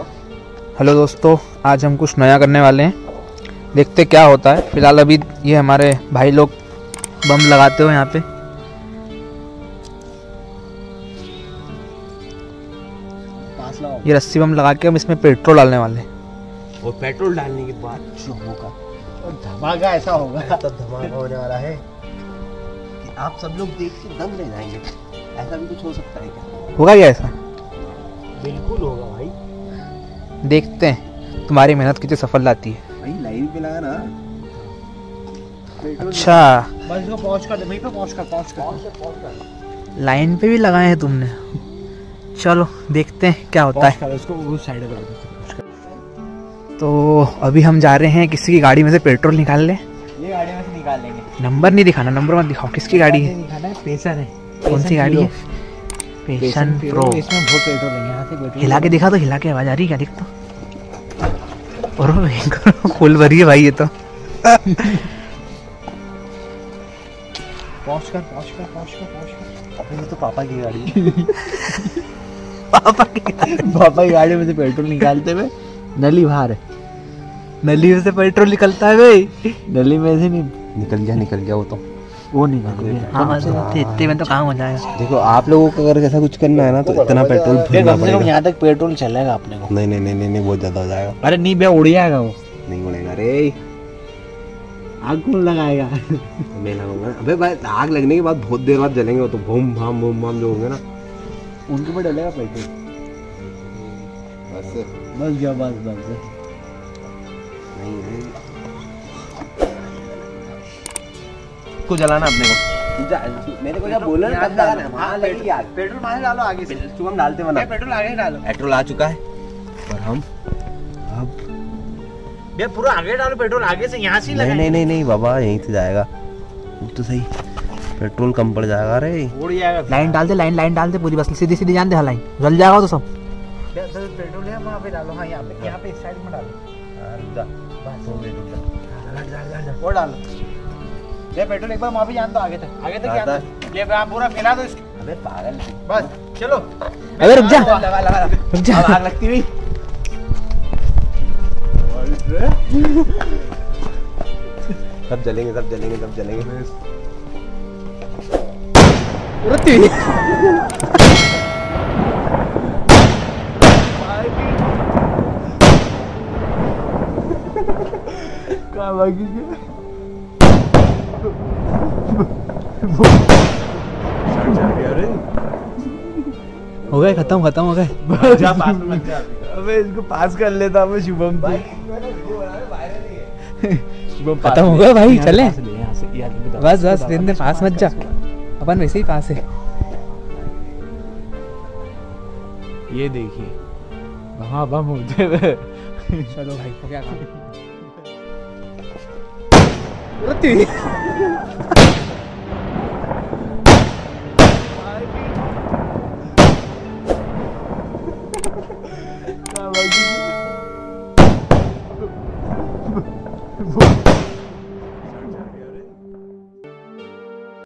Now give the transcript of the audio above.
Hello दोस्तों आज हम कुछ नया करने वाले हैं। देखते क्या होता है। फ़िलहाल अभी ये हमारे भाई लोग बम लगाते हो यहाँ पे। ये रस्सी बम लगा के हम इसमें पेट्रोल डालने वाले हैं। और पेट्रोल डालने के बाद जो होगा और धमाका ऐसा होगा। तब धमाका होने वाला है कि आप सब लोग देख के दम ले जाएँगे। ऐसा भी कुछ हो सकता है क्या? होगा क्या ऐसा? देखते हैं तुम्हारी मेहनत कितनी सफल लाती है। भाई लाइन पे लगा ना। अच्छा। बस इसको पहुँच कर वहीं पे पहुँच कर पहुँच कर। पहुँच कर। लाइन पे भी लगाए हैं तुमने। चलो देखते हैं क्या होता है। उसको उस साइड पे तो अभी हम जा रहे हैं किसी की गाड़ी में से पेट्रोल निकाल ले ये गाड़ी में से निकाल लेंगे। नंबर नहीं दिखाना नंबर मत दिखाओ किसकी गाड़ी है? दिखाना है पेशन है। कौन सी गाड़ी है? पेशन प्रो इसमें बहुत पेट्रोल है यहाँ से पेट्रोल हिला के दिखा तो हिला के आवाज़ आ रही क्या देख तो? और फुल भरी है भाई ये तो। पहुँच कर पहुँच कर पहुँच कर पहुँच कर। अबे ये तो पापा की गाड़ी पापा की पापा की गाड़ी में से पेट्रोल निकालते हुए नली बाहर है। नली में से पेट्रोल निकलता है भाई। नली में से नहीं निकल गया निकल गया वो तो। वो निकल गया हाँ तो इतने में तो काम हो जाएगा। देखो आप लोगों को अगर ऐसा कुछ करना है ना तो इतना पेट्रोल भरना पड़ेगा। यहाँ तक पेट्रोल चलेगा अपने को। नहीं नहीं नहीं नहीं नहीं, बहुत ज़्यादा हो जाएगा। अरे नहीं भैया उड़ जाएगा वो। नहीं उड़ेगा रे आग कौन लगाएगा? मैं लगाऊँगा। अबे भाई आग लगने के बाद बहुत देर बाद जलेंगे वो तो। भूम भाम भूम भाम जो होंगे ना। उनके ऊपर डलेगा पेट्रोल? बस। बस गया बस बस नहीं। को जलाना अपने को। मेरे को जब बोला ना तब डालना पेट्रोल मारे डालो आगे से। डालते पेट्रोल आगे डालो। पेट्रोल आ चुका है। और हम? अब भैया पूरा आगे डालो पेट्रोल आगे से यहाँ से नहीं नहीं नहीं नहीं बाबा यहीं से जाएगा। वो तो सही। पेट्रोल कम पड़ जाएगा रे उड़ जाएगा लाइन डाल दे लाइन लाइन डाल दे पूरी बस। सीधी सीधी जान दे हाँ लाइन। जल जाएगा तो सब। पेट्रोल है वहाँ पे डालो। हाँ यहाँ पे यहाँ पे इस साइड में डालो। बस। हो वो डालो। भैया पेट्रोल एक बार वहाँ पे जान दो आगे तक आगे तक जान ये यहाँ पूरा फैला दो इसको। अबे पागल बस चलो। अबे रुक जा। लगा लगा रुक जा। आग लगती हुई। सब जलेंगे सब जलेंगे सब जलेंगे। उड़ती हुई। हो गए खत्म खत्म हो गए। जा पास में अबे इसको पास कर लेता मैं शुभम को। शुभम खत्म हो गए भाई चले। बस बस दिन पास मत जा। अपन वैसे ही पास है। ये देखिए वहाँ बम होते हुए चलो भाई हो गया Oh,